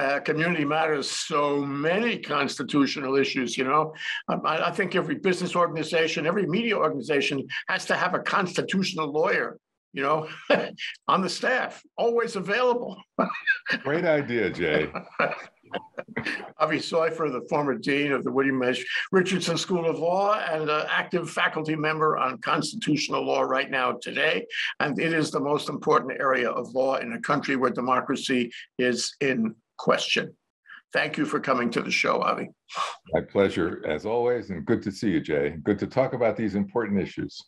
Uh, community matters so many constitutional issues, you know. Um, I, I think every business organization, every media organization has to have a constitutional lawyer, you know, on the staff, always available. Great idea, Jay. Avi Soifer, the former dean of the William H. Richardson School of Law and an active faculty member on constitutional law right now today. And it is the most important area of law in a country where democracy is in question. Thank you for coming to the show, Avi. My pleasure, as always, and good to see you, Jay. Good to talk about these important issues.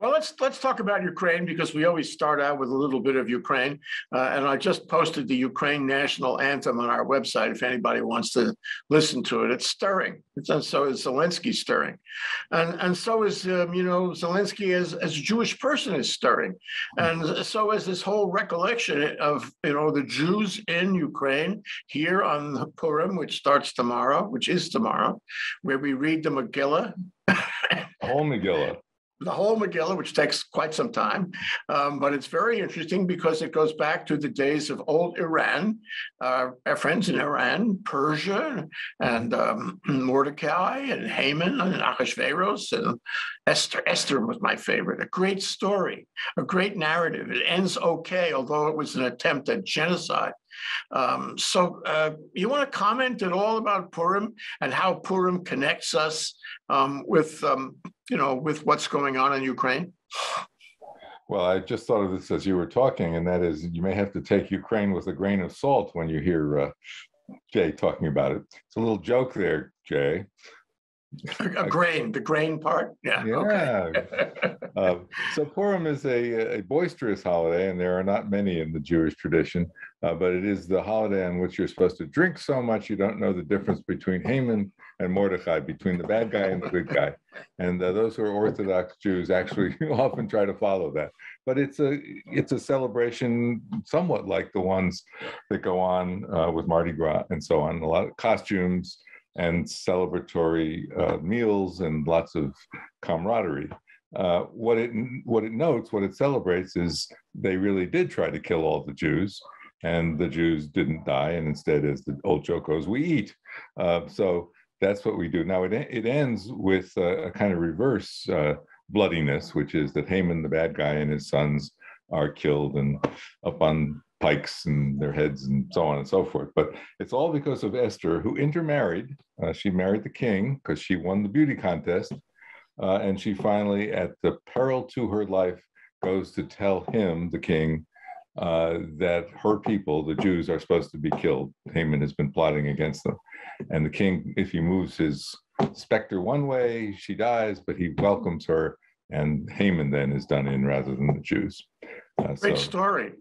Well, let's let's talk about Ukraine because we always start out with a little bit of Ukraine, uh, and I just posted the Ukraine national anthem on our website. If anybody wants to listen to it, it's stirring. It's, and so is Zelensky stirring, and and so is um, you know Zelensky as as a Jewish person is stirring, and so is this whole recollection of you know the Jews in Ukraine here on the Purim, which starts tomorrow, which is tomorrow, where we read the Megillah. whole Megillah the whole Megillah, which takes quite some time, um, but it's very interesting because it goes back to the days of old Iran, uh, our friends in Iran, Persia, and um, Mordecai, and Haman, and Achashverosh, and Esther. Esther was my favorite. A great story, a great narrative. It ends okay, although it was an attempt at genocide. Um, so, uh, you want to comment at all about Purim and how Purim connects us um, with, um, you know, with what's going on in Ukraine? Well, I just thought of this as you were talking, and that is you may have to take Ukraine with a grain of salt when you hear uh, Jay talking about it. It's a little joke there, Jay. A grain, the grain part. Yeah. Yeah. Okay. uh, so Purim is a, a boisterous holiday, and there are not many in the Jewish tradition, uh, but it is the holiday on which you're supposed to drink so much you don't know the difference between Haman and Mordecai, between the bad guy and the good guy. And uh, those who are Orthodox Jews actually often try to follow that. But it's a it's a celebration somewhat like the ones that go on uh, with Mardi Gras and so on. A lot of costumes and celebratory uh, meals and lots of camaraderie. Uh, what it what it notes, what it celebrates, is they really did try to kill all the Jews, and the Jews didn't die, and instead, as the old joke goes, we eat. Uh, so that's what we do. Now it it ends with a, a kind of reverse uh, bloodiness, which is that Haman, the bad guy, and his sons are killed and up on pikes and their heads and so on and so forth. But it's all because of Esther, who intermarried. Uh, she married the king because she won the beauty contest. Uh, and she finally, at the peril to her life, goes to tell him, the king, uh, that her people, the Jews, are supposed to be killed. Haman has been plotting against them. And the king, if he moves his specter one way, she dies, but he welcomes her. And Haman then is done in rather than the Jews. Uh, Great so, story.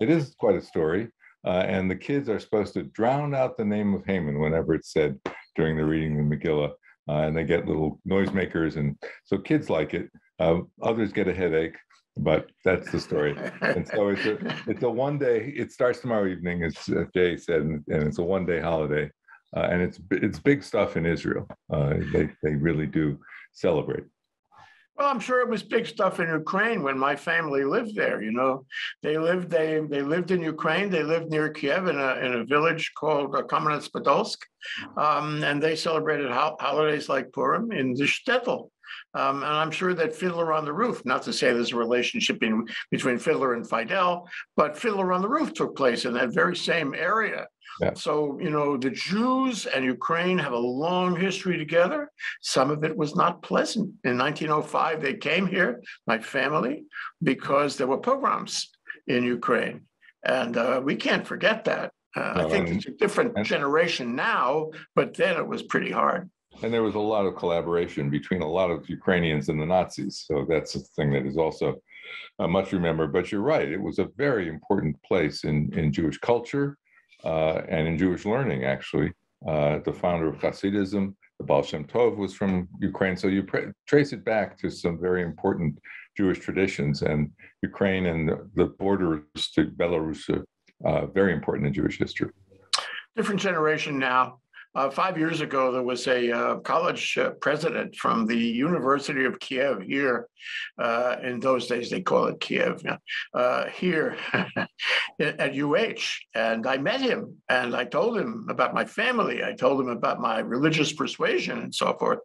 It is quite a story. Uh, and the kids are supposed to drown out the name of Haman whenever it's said during the reading of Megillah. Uh, and they get little noisemakers. And so kids like it. Uh, others get a headache, but that's the story. and so it's a, it's a one day, it starts tomorrow evening, as Jay said, and, and it's a one day holiday. Uh, and it's it's big stuff in Israel. Uh, they, they really do celebrate. Well, I'm sure it was big stuff in Ukraine when my family lived there. You know, they lived they they lived in Ukraine. They lived near Kiev in a in a village called uh, Kamenets-Podilsk, um, and they celebrated ho- holidays like Purim in the shtetl. Um, and I'm sure that Fiddler on the Roof, not to say there's a relationship in, between Fiddler and Fidel, but Fiddler on the Roof took place in that very same area. Yeah. So, you know, the Jews and Ukraine have a long history together. Some of it was not pleasant. In 1905, they came here, my family, because there were pogroms in Ukraine. And uh, we can't forget that. Uh, no, I think and, it's a different and, generation now, but then it was pretty hard. And there was a lot of collaboration between a lot of Ukrainians and the Nazis. So that's a thing that is also uh, much remembered. But you're right, it was a very important place in, in Jewish culture and in Jewish learning, actually. Uh, the founder of Hasidism, the Baal Shem Tov, was from Ukraine. So you trace it back to some very important Jewish traditions. And Ukraine and the, the borders to Belarus are uh, very important in Jewish history. Different generation now. Uh, five years ago, there was a uh, college uh, president from the University of Kiev here. Uh, in those days, they call it Kiev. Uh, here at UH, and I met him, and I told him about my family. I told him about my religious persuasion and so forth.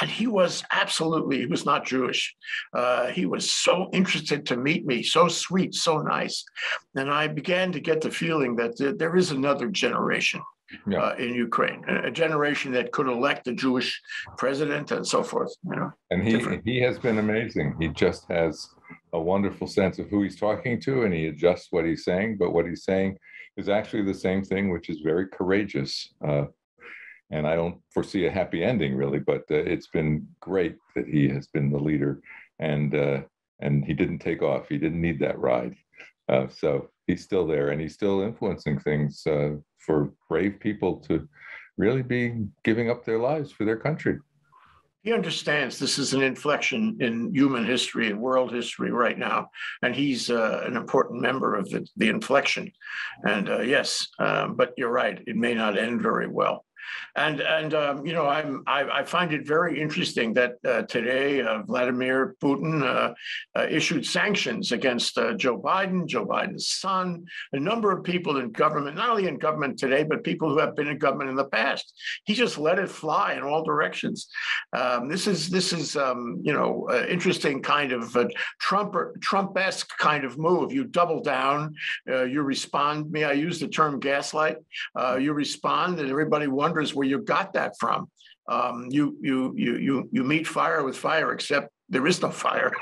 And he was absolutely he was not Jewish. Uh, he was so interested to meet me, so sweet, so nice, and I began to get the feeling that there is another generation yeah. uh, in Ukraine, a, generation that could elect a Jewish president and so forth. You know, and he different. he has been amazing. He just has a wonderful sense of who he's talking to, and he adjusts what he's saying. But what he's saying is actually the same thing, which is very courageous. Uh, and I don't foresee a happy ending really, but uh, it's been great that he has been the leader, and uh, and he didn't take off. He didn't need that ride. Uh, so he's still there and he's still influencing things uh, for brave people to really be giving up their lives for their country. He understands this is an inflection in human history and world history right now, and he's uh, an important member of the, the inflection. And uh, yes, um, but you're right; it may not end very well. And and um, you know, I'm I, I, find it very interesting that uh, today uh, Vladimir Putin uh, uh issued sanctions against uh, Joe Biden, Joe Biden's son, a number of people in government, not only in government today, but people who have been in government in the past. He just let it fly in all directions. Um, this is this is um, you know interesting kind of Trump Trump-esque kind of move. You double down, you respond. May I use the term gaslight? you respond, and everybody wonders wonders where you got that from. Um, you you you you you meet fire with fire, except there is no fire.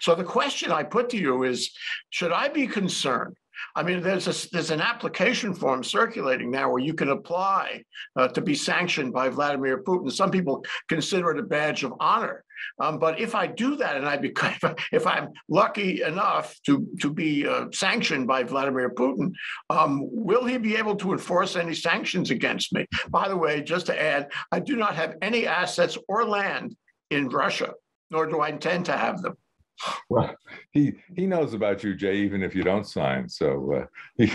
so the question I put to you is: Should I be concerned I mean, there's a, there's an application form circulating now where you can apply uh, to be sanctioned by Vladimir Putin. Some people consider it a badge of honor. Um, but if I do that and I become, if I'm lucky enough to to be uh, sanctioned by Vladimir Putin, um, will he be able to enforce any sanctions against me? By the way, just to add, I do not have any assets or land in Russia, nor do I intend to have them. Well, he he knows about you, Jay, even if you don't sign. So uh, he,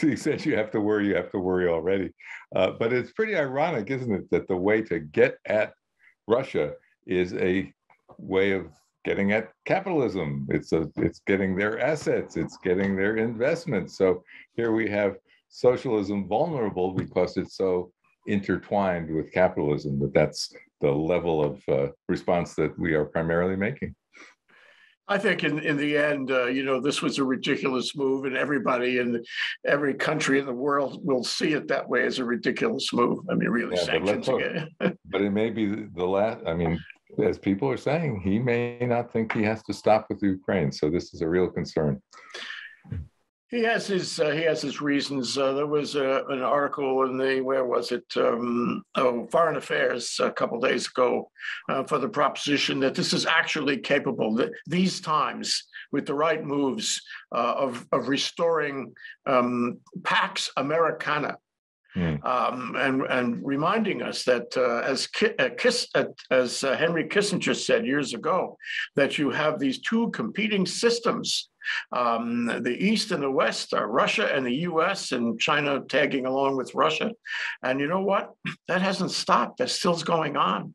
you have to worry, you have to worry already. Uh, but it's pretty ironic, isn't it, that the way to get at Russia is a way of getting at capitalism. It's a it's getting their assets, it's getting their investments. So here we have socialism vulnerable because it's so intertwined with capitalism. That that's the level of uh, response that we are primarily making. I think in, in the end, uh, you know, this was a ridiculous move, and everybody in every country in the world will see it that way as a ridiculous move. I mean, really yeah, sanctions again. but it may be the last. I mean, as people are saying, he may not think he has to stop with Ukraine. So this is a real concern. He has his uh, he has his reasons. Uh, there was uh, an article in the where was it? Um, oh, Foreign Affairs a couple days ago uh, for the proposition that this is actually capable. That these times, with the right moves uh, of of restoring um, Pax Americana, Mm. Um, and and reminding us that uh, as Ki- uh, Kiss, uh, as uh, Henry Kissinger said years ago, that you have these two competing systems. Um, the East and the West are Russia and the U.S. and China tagging along with Russia, and you know what? That hasn't stopped. That still's going on,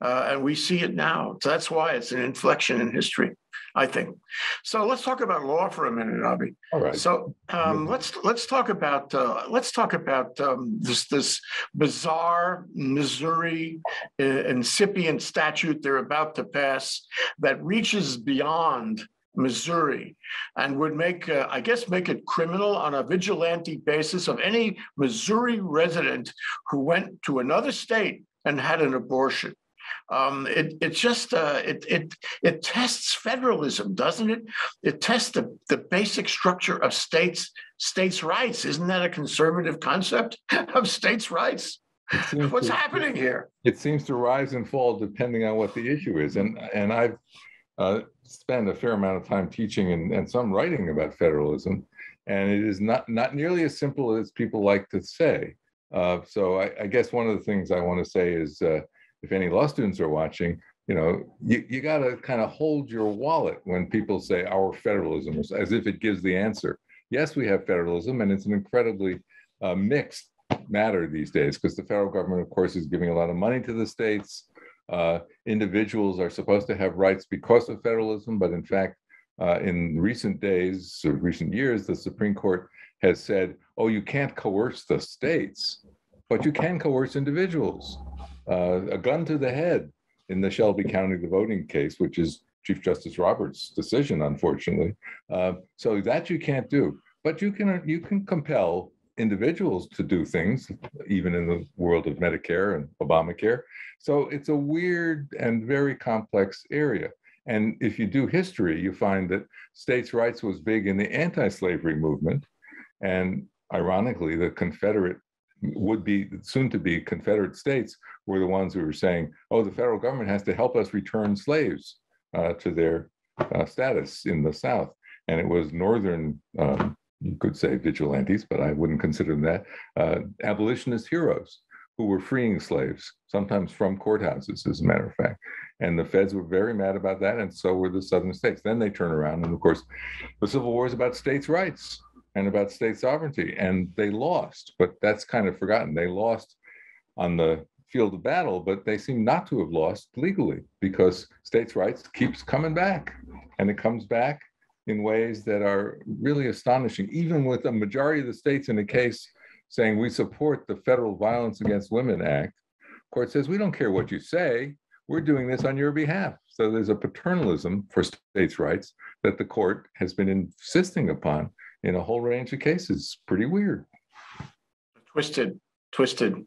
uh, and we see it now. So that's why it's an inflection in history. I think. So let's talk about law for a minute, Avi. All right. So um, let's let's talk about uh, let's talk about um, this this bizarre Missouri uh, incipient statute they're about to pass that reaches beyond Missouri and would make, uh, I guess, make it criminal on a vigilante basis of any Missouri resident who went to another state and had an abortion. Um, it it just uh, it it it tests federalism, doesn't it? It tests the, the basic structure of states states' rights. Isn't that a conservative concept of states' rights? What's to, happening here? It seems to rise and fall depending on what the issue is, and and I've uh, spent a fair amount of time teaching and, and some writing about federalism, and it is not not nearly as simple as people like to say. Uh, so I, I, guess one of the things I want to say is uh, if any law students are watching, you know, you, you got to kind of hold your wallet when people say our federalism, as if it gives the answer. Yes, we have federalism, and it's an incredibly uh, mixed matter these days because the federal government, of course, is giving a lot of money to the states. Uh, individuals are supposed to have rights because of federalism, but in fact, uh, in recent days or recent years, the Supreme Court has said, oh, you can't coerce the states, but you can coerce individuals. Uh, a gun to the head in the Shelby County the voting case, which is Chief Justice Roberts' decision, unfortunately. Uh, so that you can't do, but you can you can compel individuals to do things, even in the world of Medicare and Obamacare. So it's a weird and very complex area. And if you do history, you find that states' rights was big in the anti-slavery movement, and ironically, the Confederate would be soon to be Confederate states were the ones who were saying, "Oh, the federal government has to help us return slaves." uh, to their uh, status in the South. And it was Northern, um, you could say vigilantes, but I wouldn't consider them that, uh, abolitionist heroes who were freeing slaves, sometimes from courthouses, as a matter of fact. And the feds were very mad about that, and so were the southern states. Then they turn around, and of course, the Civil War is about states' rights and about state sovereignty, and they lost, but that's kind of forgotten. They lost on the field of battle, but they seem not to have lost legally because states' rights keeps coming back. And it comes back in ways that are really astonishing, even with a majority of the states in a case saying we support the Federal Violence Against Women Act. Court says, we don't care what you say, we're doing this on your behalf. So there's a paternalism for states' rights that the court has been insisting upon in a whole range of cases. Pretty weird. Twisted Twisted.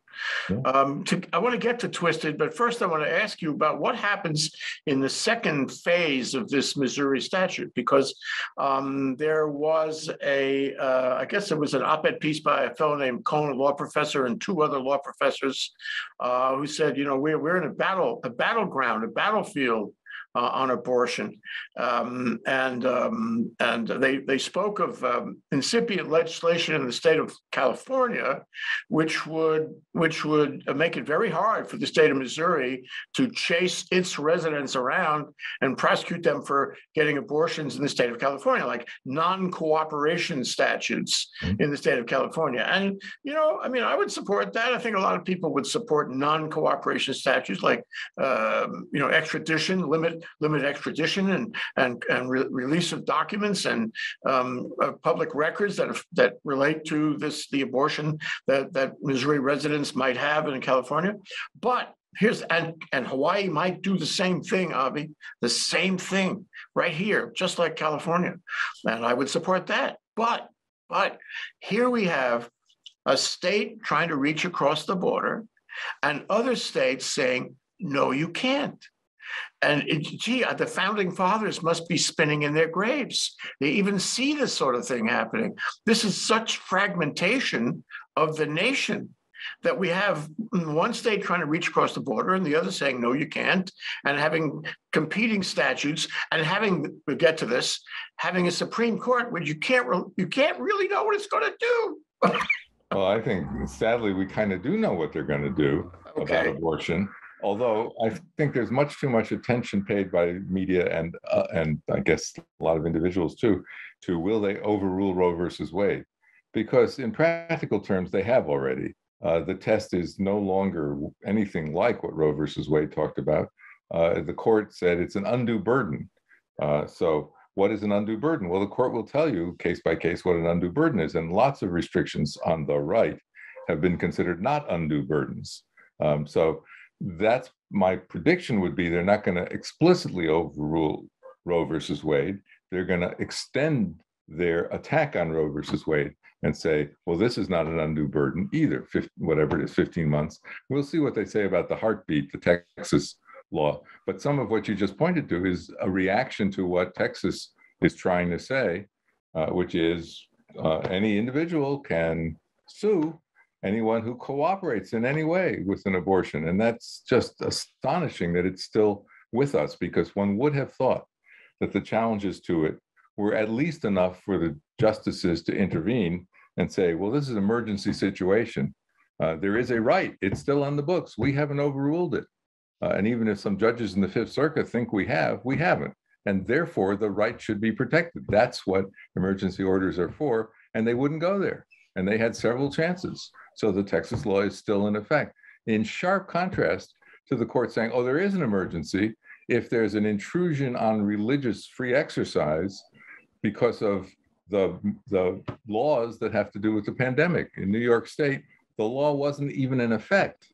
Yeah. Um, to, I want to get to Twisted, but first I want to ask you about what happens in the second phase of this Missouri statute, because um, there was a, uh, I guess it was an op-ed piece by a fellow named Cohen, a law professor, and two other law professors, uh, who said, you know, we're we're in a battle, a battleground, a battlefield uh, on abortion. Um, and um, and they, they spoke of um, incipient legislation in the state of California, which would which would make it very hard for the state of Missouri to chase its residents around and prosecute them for getting abortions in the state of California, like non-cooperation statutes mm-hmm. in the state of California. And you know, I mean, I would support that. I think a lot of people would support non-cooperation statutes like uh, you know extradition, limit limit extradition and and, and re- release of documents and um, uh, public records that that relate to this the abortion that that Missouri residents might have in California. But here's and and Hawaii might do the same thing, Avi, the same thing right here, just like California, and I would support that. But but here we have a state trying to reach across the border, and other states saying no, you can't. And it, gee, uh, the founding fathers must be spinning in their graves. They even see this sort of thing happening. This is such fragmentation of the nation that we have one state trying to reach across the border and the other saying no you can't and having competing statutes and having we'll get to this having a supreme court which you can't you can't really know what it's going to do well i think sadly we kind of do know what they're going to do okay. about abortion although I think there's much too much attention paid by media and uh, and I guess a lot of individuals too to will they overrule Roe versus Wade? Because in practical terms, they have already. Uh, the test is no longer anything like what Roe versus Wade talked about. Uh, the court said it's an undue burden. Uh, so, what is an undue burden? Well, the court will tell you case by case what an undue burden is, and lots of restrictions on the right have been considered not undue burdens. Um, so, that's my prediction would be they're not going to explicitly overrule Roe versus Wade. They're going to extend their attack on Roe versus Wade and say, well, this is not an undue burden either, 15, whatever it is, 15 months. We'll see what they say about the heartbeat, the Texas law. But some of what you just pointed to is a reaction to what Texas is trying to say, uh, which is uh, any individual can sue anyone who cooperates in any way with an abortion. And that's just astonishing that it's still with us because one would have thought that the challenges to it were at least enough for the justices to intervene and say, well, this is an emergency situation. Uh, there is a right. It's still on the books. We haven't overruled it. Uh, and even if some judges in the Fifth Circuit think we have, we haven't. And therefore, the right should be protected. That's what emergency orders are for. And they wouldn't go there. And they had several chances So the Texas law is still in effect, in sharp contrast to the court saying, oh, there is an emergency if there's an intrusion on religious free exercise because of the, the laws that have to do with the pandemic. In New York State, the law wasn't even in effect.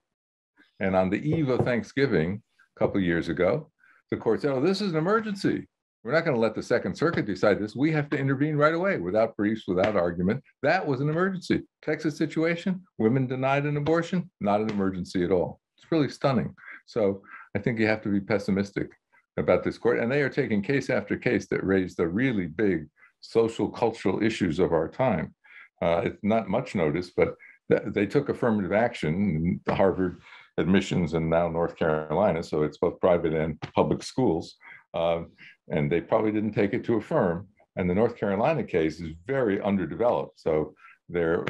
And on the eve of Thanksgiving, a couple years ago, the court said, oh, this is an emergency. We're not going to let the Second Circuit decide this. We have to intervene right away without briefs, without argument. That was an emergency. Texas situation, women denied an abortion, not an emergency at all. It's really stunning. So I think you have to be pessimistic about this court. And they are taking case after case that raise the really big social cultural issues of our time. Uh, it's not much notice, but th- they took affirmative action in the Harvard admissions and now North Carolina. So it's both private and public schools. Uh, and they probably didn't take it to a firm. And the North Carolina case is very underdeveloped. So there,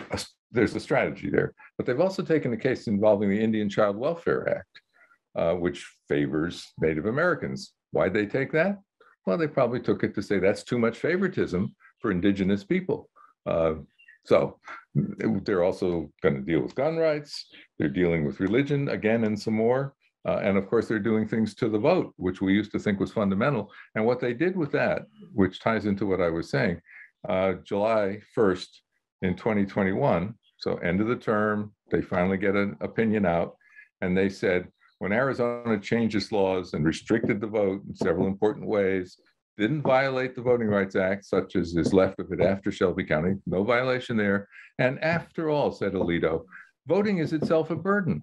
there's a strategy there. But they've also taken a case involving the Indian Child Welfare Act, uh, which favors Native Americans. Why'd they take that? Well, they probably took it to say that's too much favoritism for indigenous people. Uh, so they're also going to deal with gun rights. They're dealing with religion again and some more. Uh, and of course, they're doing things to the vote, which we used to think was fundamental. And what they did with that, which ties into what I was saying, uh, July 1st in 2021, so end of the term, they finally get an opinion out. And they said, when Arizona changed its laws and restricted the vote in several important ways, didn't violate the Voting Rights Act, such as is left of it after Shelby County, no violation there. And after all, said Alito, voting is itself a burden.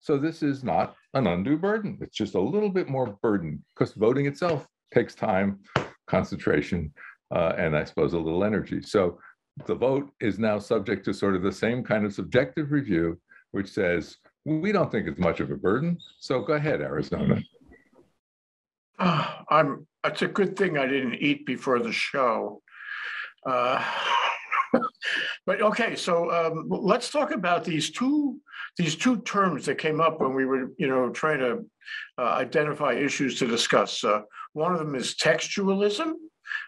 So this is not an undue burden. It's just a little bit more burden because voting itself takes time, concentration, uh, and I suppose a little energy. So the vote is now subject to sort of the same kind of subjective review, which says, we don't think it's much of a burden. So go ahead, Arizona. Uh, I'm, it's a good thing I didn't eat before the show. Uh, but okay, so um, let's talk about these two these two terms that came up when we were, you know, trying to uh, identify issues to discuss. Uh, one of them is textualism,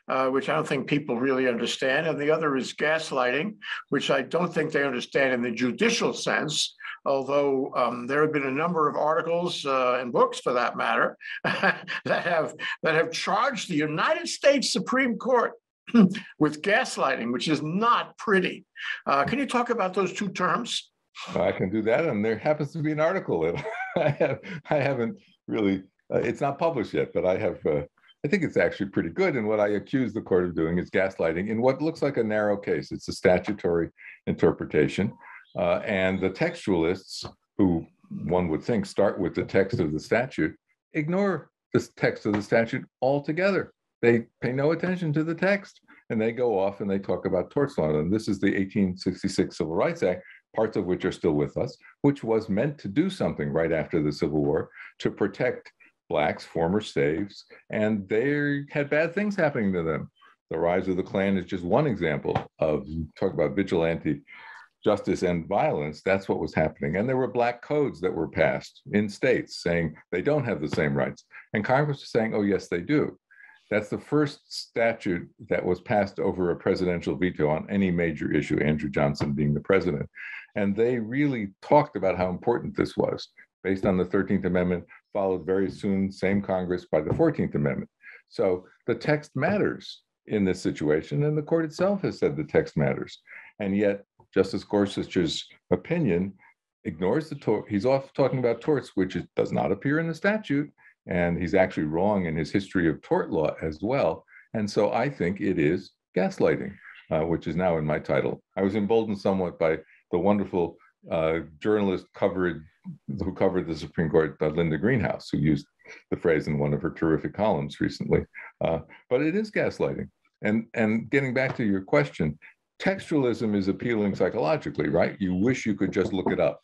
uh, which I don't think people really understand, and the other is gaslighting, which I don't think they understand in the judicial sense. Although um, there have been a number of articles uh, and books, for that matter, that have that have charged the United States Supreme Court with gaslighting, which is not pretty. Uh, can you talk about those two terms? I can do that, and there happens to be an article that I have. I haven't really. Uh, it's not published yet, but I have. Uh, I think it's actually pretty good. And what I accuse the court of doing is gaslighting in what looks like a narrow case. It's a statutory interpretation, uh, and the textualists, who one would think start with the text of the statute, ignore the text of the statute altogether. They pay no attention to the text and they go off and they talk about torts law. And this is the 1866 Civil Rights Act, parts of which are still with us, which was meant to do something right after the Civil War to protect Blacks, former slaves, and they had bad things happening to them. The rise of the Klan is just one example of talk about vigilante justice and violence. That's what was happening. And there were black codes that were passed in states saying they don't have the same rights. And Congress was saying, oh, yes, they do. That's the first statute that was passed over a presidential veto on any major issue, Andrew Johnson being the president. And they really talked about how important this was. Based on the 13th Amendment, followed very soon, same Congress, by the 14th Amendment. So the text matters in this situation, and the court itself has said the text matters. And yet, Justice Gorsuch's opinion ignores the tort. He's off talking about torts, which does not appear in the statute, and he's actually wrong in his history of tort law as well. And so I think it is gaslighting, uh, which is now in my title. I was emboldened somewhat by the wonderful uh, journalist covered who covered the Supreme Court, uh, Linda Greenhouse, who used the phrase in one of her terrific columns recently. Uh, but it is gaslighting. And and getting back to your question, textualism is appealing psychologically, right? You wish you could just look it up.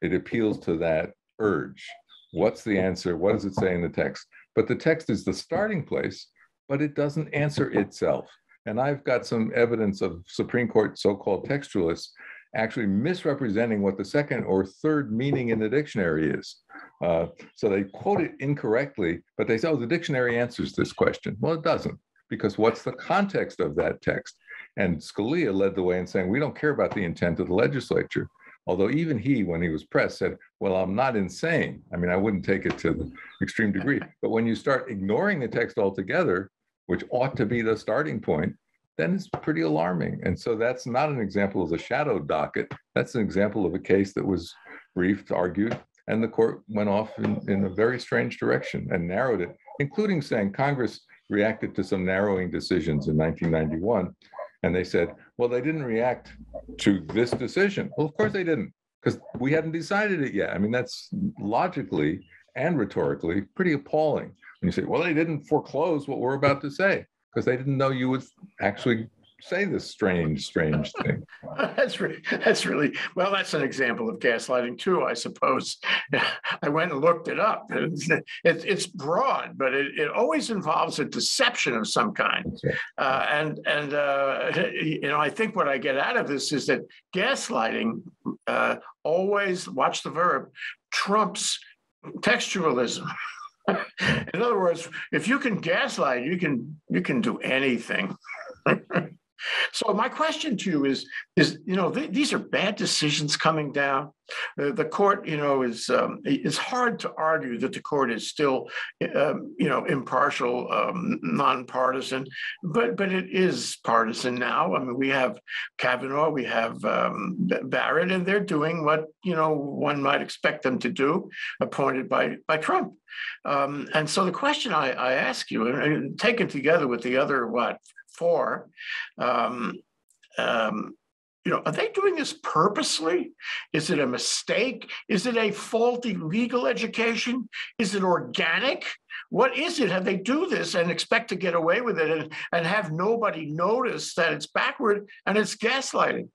It appeals to that urge. What's the answer? What does it say in the text? But the text is the starting place, but it doesn't answer itself. And I've got some evidence of Supreme Court so called textualists actually misrepresenting what the second or third meaning in the dictionary is. Uh, so they quote it incorrectly, but they say, oh, the dictionary answers this question. Well, it doesn't, because what's the context of that text? And Scalia led the way in saying, we don't care about the intent of the legislature. Although even he, when he was pressed, said, well, I'm not insane. I mean, I wouldn't take it to the extreme degree. But when you start ignoring the text altogether, which ought to be the starting point, then it's pretty alarming. And so that's not an example of a shadow docket. That's an example of a case that was briefed, argued, and the court went off in, in a very strange direction and narrowed it, including saying Congress reacted to some narrowing decisions in 1991. And they said, well, they didn't react to this decision. Well, of course they didn't, because we hadn't decided it yet. I mean, that's logically and rhetorically pretty appalling. When you say, well, they didn't foreclose what we're about to say because they didn't know you would actually say this strange, strange thing. that's really, that's really, well, that's an example of gaslighting too, I suppose. I went and looked it up. It's, it's broad, but it, it always involves a deception of some kind. Uh, and, and uh, you know, I think what I get out of this is that gaslighting uh, always, watch the verb, trumps textualism. In other words, if you can gaslight, you can you can do anything. So my question to you is, is you know, th- these are bad decisions coming down. Uh, the court, you know, is um, it's hard to argue that the court is still, um, you know, impartial, um, nonpartisan, but but it is partisan now. I mean, we have Kavanaugh, we have um, Barrett, and they're doing what you know one might expect them to do, appointed by by Trump. Um, and so the question I, I ask you, and taken together with the other what for. Um, um, you know, are they doing this purposely? Is it a mistake? Is it a faulty legal education? Is it organic? What is it? Have they do this and expect to get away with it and, and have nobody notice that it's backward and it's gaslighting?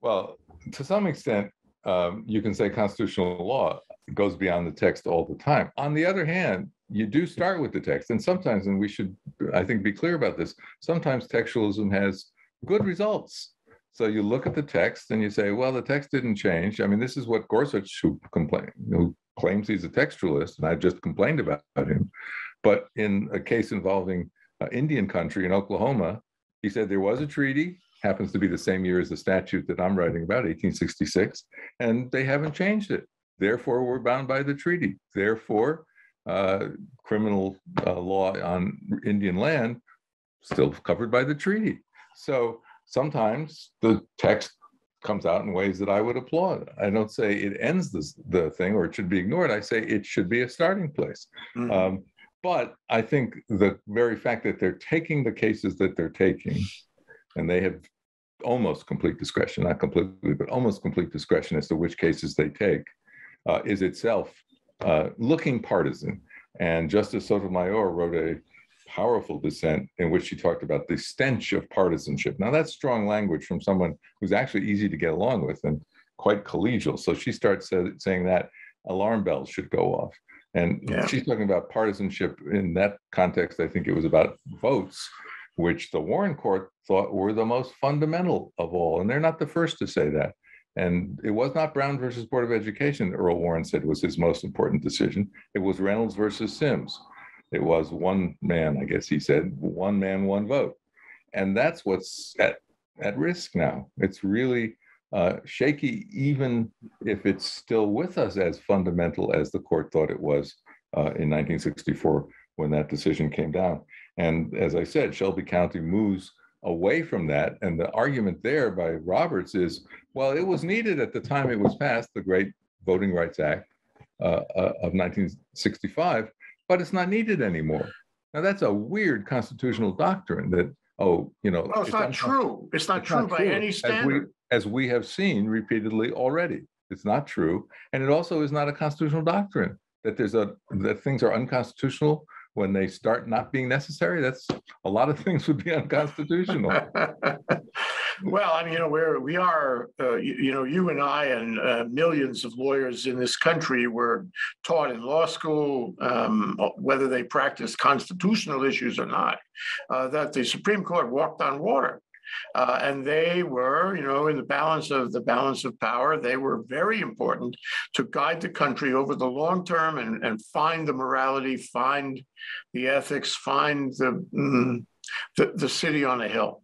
Well, to some extent, um, you can say constitutional law goes beyond the text all the time. On the other hand, you do start with the text. And sometimes, and we should, I think, be clear about this, sometimes textualism has good results. So you look at the text and you say, well, the text didn't change. I mean, this is what Gorsuch, who, complain, who claims he's a textualist, and I just complained about him. But in a case involving uh, Indian country in Oklahoma, he said there was a treaty, happens to be the same year as the statute that I'm writing about, 1866, and they haven't changed it. Therefore, we're bound by the treaty. Therefore, uh, criminal uh, law on Indian land still covered by the treaty. So sometimes the text comes out in ways that I would applaud. I don't say it ends this, the thing or it should be ignored. I say it should be a starting place. Mm-hmm. Um, but I think the very fact that they're taking the cases that they're taking, and they have almost complete discretion, not completely, but almost complete discretion as to which cases they take, uh, is itself uh, looking partisan. And Justice Sotomayor wrote a powerful dissent in which she talked about the stench of partisanship. Now, that's strong language from someone who's actually easy to get along with and quite collegial. So she starts saying that alarm bells should go off. And yeah. she's talking about partisanship in that context. I think it was about votes, which the Warren Court thought were the most fundamental of all. And they're not the first to say that. And it was not Brown versus Board of Education, that Earl Warren said was his most important decision. It was Reynolds versus Sims. It was one man, I guess he said, one man, one vote. And that's what's at, at risk now. It's really uh, shaky, even if it's still with us as fundamental as the court thought it was uh, in 1964 when that decision came down. And as I said, Shelby County moves away from that. And the argument there by Roberts is, well, it was needed at the time it was passed, the great Voting Rights Act uh, uh, of 1965, but it's not needed anymore. Now that's a weird constitutional doctrine that, oh, you know. No, it's, it's not true. It's not it's true not by true, any standard. As we, as we have seen repeatedly already. It's not true. And it also is not a constitutional doctrine that there's a that things are unconstitutional when they start not being necessary, that's a lot of things would be unconstitutional. well, I mean, you know, we're we are, uh, you, you, know, you and I and uh, millions of lawyers in this country were taught in law school, um, whether they practice constitutional issues or not, uh, that the Supreme Court walked on water. Uh, and they were, you know, in the balance of the balance of power, they were very important to guide the country over the long term and, and find the morality, find the ethics, find the, mm, the, the city on a hill.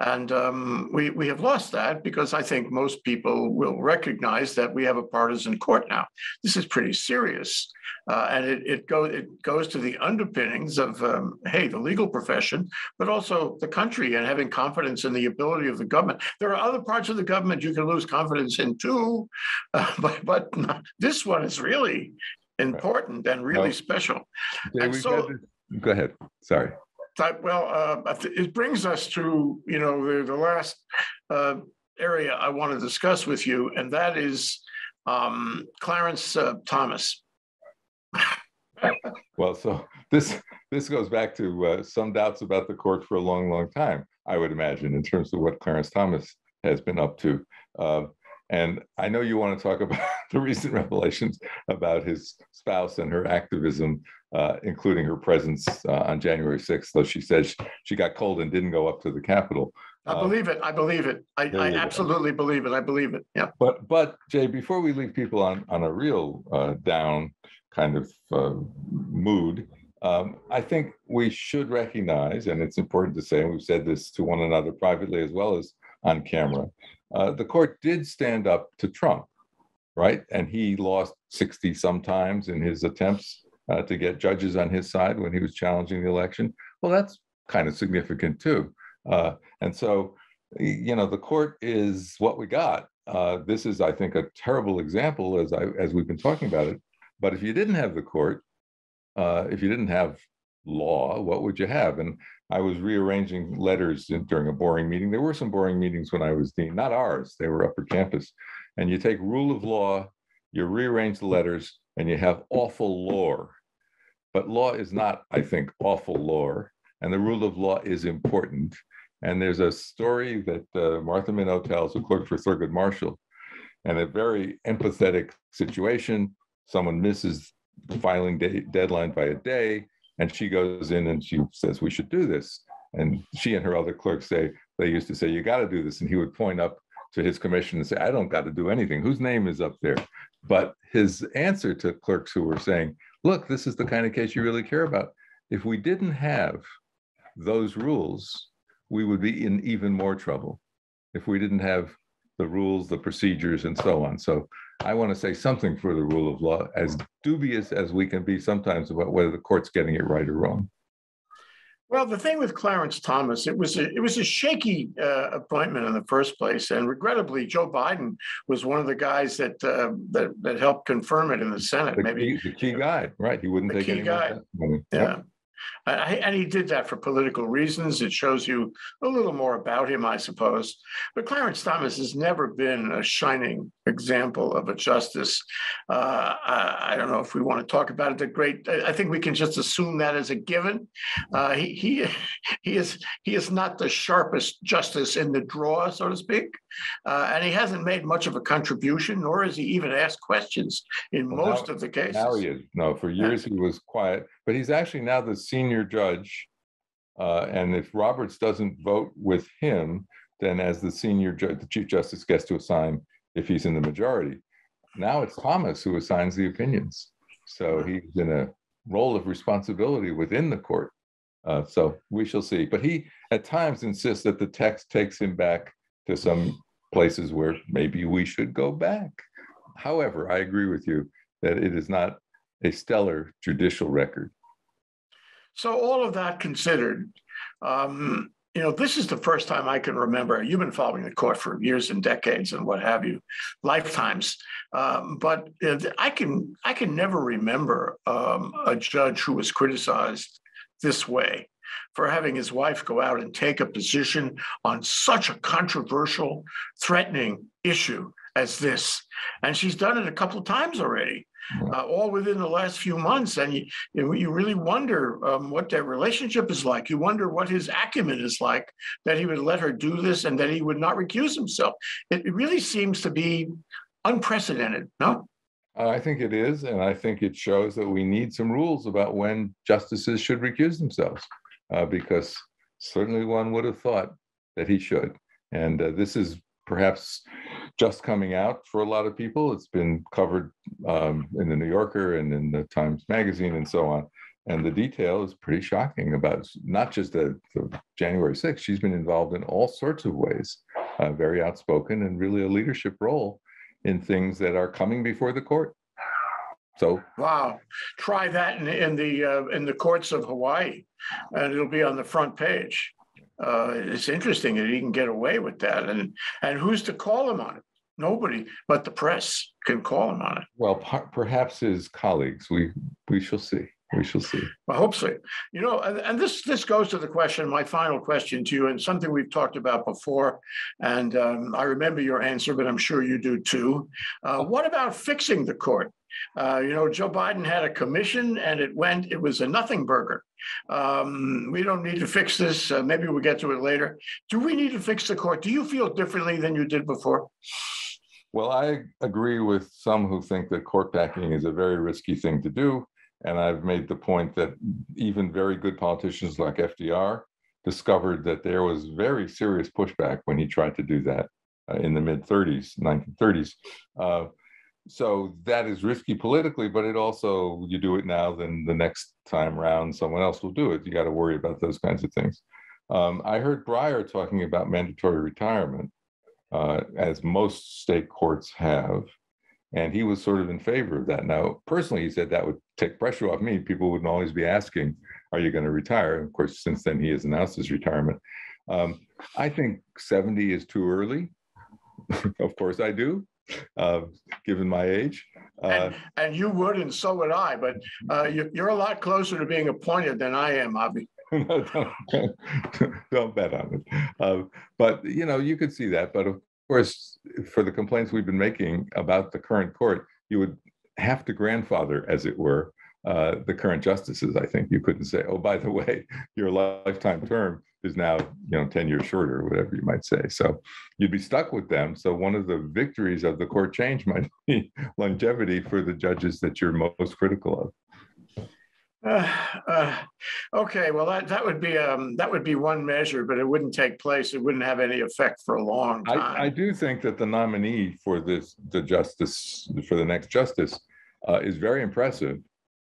And um, we, we have lost that because I think most people will recognize that we have a partisan court now. This is pretty serious. Uh, and it, it, go, it goes to the underpinnings of, um, hey, the legal profession, but also the country and having confidence in the ability of the government. There are other parts of the government you can lose confidence in too, uh, but, but this one is really important and really special. and so, go ahead. Sorry. That, well, uh, it brings us to you know the, the last uh, area I want to discuss with you, and that is um, Clarence uh, Thomas. well, so this this goes back to uh, some doubts about the court for a long, long time. I would imagine in terms of what Clarence Thomas has been up to. And I know you want to talk about the recent revelations about his spouse and her activism, uh, including her presence uh, on January 6th, though she says she got cold and didn't go up to the Capitol. I um, believe it. I believe it. I, I absolutely go. believe it. I believe it. Yeah. But but Jay, before we leave people on on a real uh, down kind of uh, mood, um, I think we should recognize, and it's important to say, and we've said this to one another privately as well as on camera, uh, the court did stand up to Trump, right? And he lost 60 sometimes in his attempts uh, to get judges on his side when he was challenging the election. Well, that's kind of significant too. Uh, and so, you know, the court is what we got. Uh, this is, I think, a terrible example as I as we've been talking about it. But if you didn't have the court, uh, if you didn't have law, what would you have? And I was rearranging letters in, during a boring meeting. There were some boring meetings when I was dean, not ours, they were upper campus. And you take rule of law, you rearrange the letters, and you have awful lore. But law is not, I think, awful lore. And the rule of law is important. And there's a story that uh, Martha Minow tells, who clerked for Thurgood Marshall, and a very empathetic situation. Someone misses the filing day, deadline by a day and she goes in and she says, We should do this. And she and her other clerks say, They used to say, You got to do this. And he would point up to his commission and say, I don't got to do anything. Whose name is up there? But his answer to clerks who were saying, Look, this is the kind of case you really care about. If we didn't have those rules, we would be in even more trouble. If we didn't have the rules, the procedures, and so on. So I want to say something for the rule of law, as dubious as we can be sometimes about whether the court's getting it right or wrong. Well, the thing with Clarence Thomas, it was a, it was a shaky uh, appointment in the first place, and regrettably, Joe Biden was one of the guys that uh, that that helped confirm it in the Senate. The Maybe key, the key guy, right? He wouldn't the take key any guy. Yeah. Yep. Uh, and he did that for political reasons. It shows you a little more about him, I suppose. But Clarence Thomas has never been a shining example of a justice. Uh, I, I, don't know if we want to talk about it. The great, I think we can just assume that as a given. Uh, he he he is he is not the sharpest justice in the draw, so to speak, uh, and he hasn't made much of a contribution, nor has he even asked questions in well, most now, of the cases. Now he is. No, for years he was quiet, but he's actually now the senior judge. Uh, and if Roberts doesn't vote with him, then as the senior judge, the chief justice gets to assign if he's in the majority. Now it's Thomas who assigns the opinions. So he's in a role of responsibility within the court. Uh, so we shall see. But he at times insists that the text takes him back to some places where maybe we should go back. However, I agree with you that it is not a stellar judicial record. So all of that considered, um, you know, this is the first time I can remember. You've been following the court for years and decades and what have you, lifetimes. Um, but I can I can never remember um, a judge who was criticized this way for having his wife go out and take a position on such a controversial, threatening issue as this. And she's done it a couple of times already uh, all within the last few months. And you, you really wonder um, what their relationship is like. You wonder what his acumen is like that he would let her do this and that he would not recuse himself. It, it really seems to be unprecedented, no? I think it is. And I think it shows that we need some rules about when justices should recuse themselves, uh, because certainly one would have thought that he should. And uh, this is perhaps just coming out for a lot of people. It's been covered um, in the New Yorker and in the Times Magazine and so on. And the detail is pretty shocking about not just the, the January 6th, she's been involved in all sorts of ways, uh, very outspoken and really a leadership role in things that are coming before the court. So Wow, try that in, in the, uh, in the courts of Hawaii, and it'll be on the front page. Uh, it's interesting that he can get away with that, and, and who's to call him on it? Nobody, but the press can call him on it. Well, per- perhaps his colleagues. We we shall see. We shall see. I hope so. You know, and, and this this goes to the question, my final question to you, and something we've talked about before. And um, I remember your answer, but I'm sure you do too. Uh, what about fixing the court? Uh, you know, Joe Biden had a commission and it went, it was a nothing burger. Um, we don't need to fix this. Uh, maybe we'll get to it later. Do we need to fix the court? Do you feel differently than you did before? Well, I agree with some who think that court packing is a very risky thing to do. And I've made the point that even very good politicians like FDR discovered that there was very serious pushback when he tried to do that uh, in the mid 30s, 1930s. Uh, so that is risky politically, but it also, you do it now, then the next time round, someone else will do it. You got to worry about those kinds of things. Um, I heard Breyer talking about mandatory retirement, uh, as most state courts have. And he was sort of in favor of that. Now, personally, he said that would take pressure off me. People wouldn't always be asking, Are you going to retire? Of course, since then, he has announced his retirement. Um, I think 70 is too early. of course, I do, uh, given my age. Uh, And, and you would, and so would I, but uh, you, you're a lot closer to being appointed than I am, Avi. no, don't, don't bet on it. Uh, but you know, you could see that. But of course, for the complaints we've been making about the current court, you would have to grandfather, as it were, uh, the current justices. I think you couldn't say, "Oh, by the way, your lifetime term is now, you know, ten years shorter," or whatever you might say. So you'd be stuck with them. So one of the victories of the court change might be longevity for the judges that you're most critical of. Uh, uh, okay, well, that, that would be, um, that would be one measure, but it wouldn't take place. It wouldn't have any effect for a long I, I do think that the nominee for this, the justice, for the next justice, uh, is very impressive.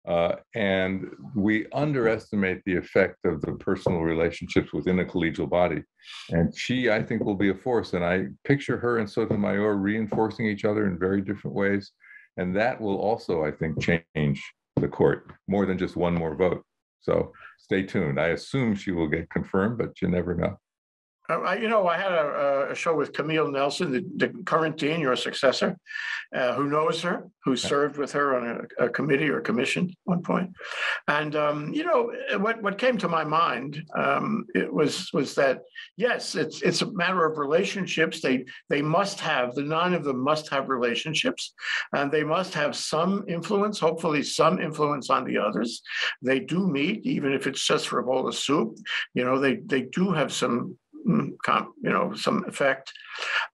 Uh, and we underestimate the effect of the personal relationships within a collegial body. And she, I think, will be a force. And I picture her and Sotomayor reinforcing each other in very different ways. And that will also, I think, change the court more than just one more vote. So stay tuned. I assume she will get confirmed, but you never know. Uh, I- You know, I had a, a show with Camille Nelson, the, the current dean, your successor, uh, who knows her, who served with her on a, a committee or commission at one point. And, um, you know, what, what came to my mind, um, it was, was that, yes, it's, it's a matter of relationships. They, they must have, the nine of them must have relationships and they must have some influence, hopefully some influence on the others. They do meet, even if it's just for a bowl of soup. You know, they, they do have some you know, some effect.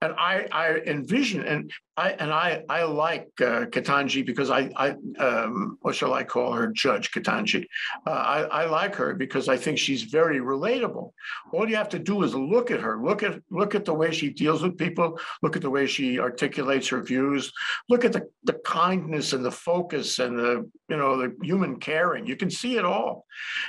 And I, I envision, and I, and I, I like uh, Ketanji because I, I, um, what shall I call her, Judge Ketanji. Uh, I, I like her because I think she's very relatable. All you have to do is look at her, look at, look at the way she deals with people, look at the way she articulates her views, look at the, the kindness and the focus and the, you know, the human caring. You can see it all.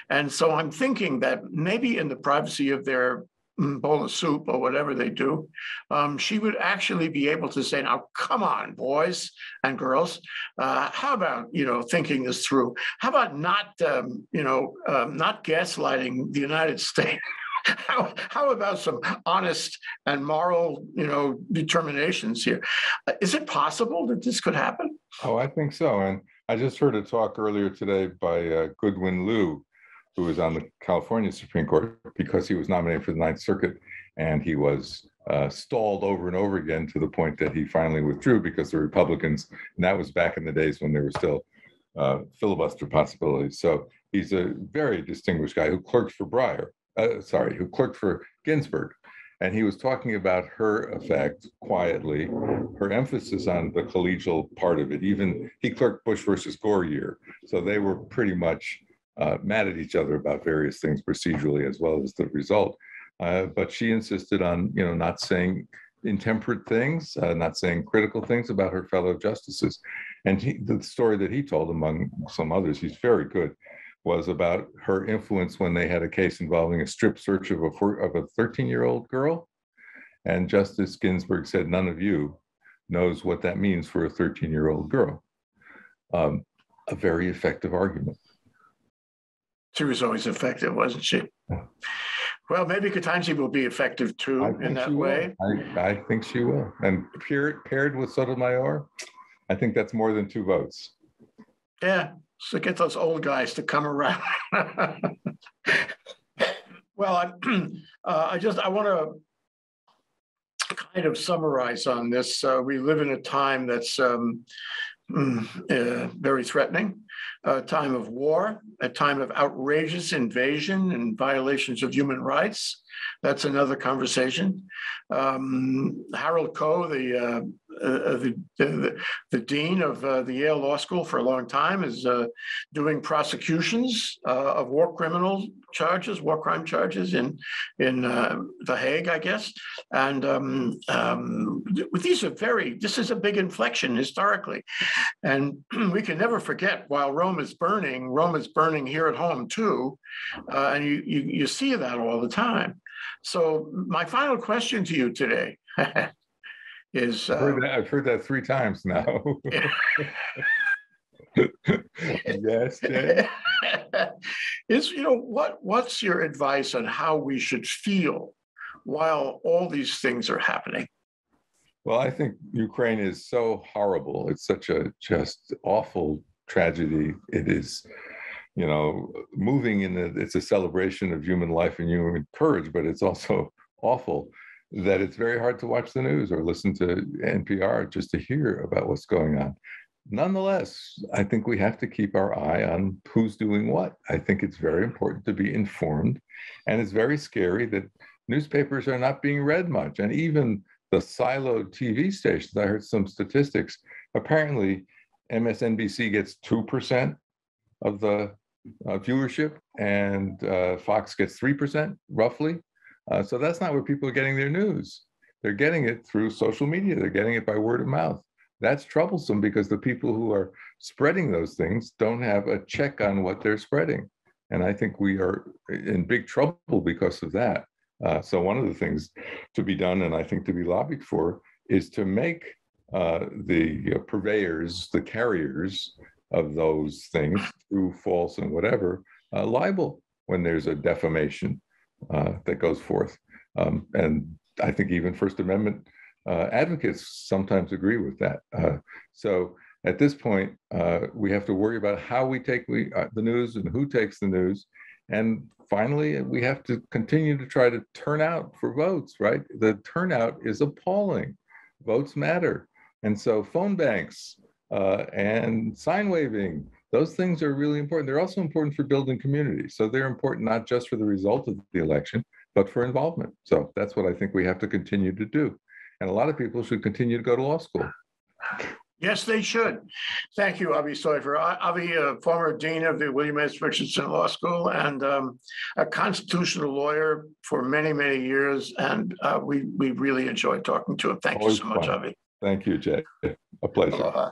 And so I'm thinking that maybe in the privacy of their mm, bowl of soup or whatever they do, um, she would actually be able to say, now, come on, boys and girls, uh, how about, you know, thinking this through? How about not, um, you know, um, not gaslighting the United States? How, how about some honest and moral, you know, determinations here? Uh, Is it possible that this could happen? Oh, I think so. And I just heard a talk earlier today by uh, Goodwin Liu, who was on the California Supreme Court because he was nominated for the Ninth Circuit and he was uh, stalled over and over again to the point that he finally withdrew because the Republicans, and that was back in the days when there were still uh, filibuster possibilities. So he's a very distinguished guy who clerked for Breyer, uh, sorry, who clerked for Ginsburg. And he was talking about her effect quietly, her emphasis on the collegial part of it. Even he clerked Bush versus Gore year. So they were pretty much uh, mad at each other about various things procedurally as well as the result. Uh, but she insisted on, you know, not saying intemperate things, uh, not saying critical things about her fellow justices. And he, the story that he told, among some others, he's very good, was about her influence when they had a case involving a strip search of a of a 13 year old girl. And Justice Ginsburg said, none of you knows what that means for a 13 year old girl. Um, a very effective argument. She was always effective, wasn't she? Well, maybe Ketanji will be effective too in that way. I, I, think she will. And paired, paired with Sotomayor, I think that's more than two votes. Yeah, so get those old guys to come around. well, I, uh, I just I want to kind of summarize on this. Uh, we live in a time that's um, mm, uh, very threatening, a time of war, a time of outrageous invasion and violations of human rights. That's another conversation. Um, Harold Koh, the uh, uh, the, the, the, dean of uh, the Yale Law School for a long time is uh, doing prosecutions uh, of war criminal charges, war crime charges in in uh, The Hague, I guess. And um, um, these are very. This is a big inflection historically, and we can never forget. While Rome is burning, Rome is burning here at home too, uh, and you, you you see that all the time. So my final question to you today is. I've heard, uh, that, I've heard that three times now. yes, is you know what what's your advice on how we should feel while all these things are happening? Well, I think Ukraine is so horrible. It's such a just awful tragedy. It is, you know, moving in the, it's a celebration of human life and human courage, but it's also awful that it's very hard to watch the news or listen to NPR just to hear about what's going on. Nonetheless, I think we have to keep our eye on who's doing what. I think it's very important to be informed. And it's very scary that newspapers are not being read much. And even the siloed TV stations, I heard some statistics. Apparently, MSNBC gets 2% of the uh, viewership, and uh, Fox gets 3%, roughly. Uh, so that's not where people are getting their news. They're getting it through social media. They're getting it by word of mouth. That's troublesome because the people who are spreading those things don't have a check on what they're spreading. And I think we are in big trouble because of that. Uh, so one of the things to be done, and I think to be lobbied for, is to make uh, the purveyors, the carriers of those things, true, false, and whatever, uh, liable when there's a defamation uh, that goes forth. Um, and I think even First Amendment uh, advocates sometimes agree with that. Uh, so at this point, uh, we have to worry about how we take we, uh, the news and who takes the news. And finally, we have to continue to try to turn out for votes, right? The turnout is appalling. Votes matter. And so phone banks uh, and sign waving those things are really important. They're also important for building communities. So they're important not just for the result of the election, but for involvement. So that's what I think we have to continue to do. And a lot of people should continue to go to law school. Yes, they should. Thank you, Avi Soifer. Avi, a former dean of the William S. Richardson Law School and um, a constitutional lawyer for many, many years. And uh, we, we really enjoyed talking to him. Thank Always you so much, Avi. Thank you, Jay. A pleasure. Aloha.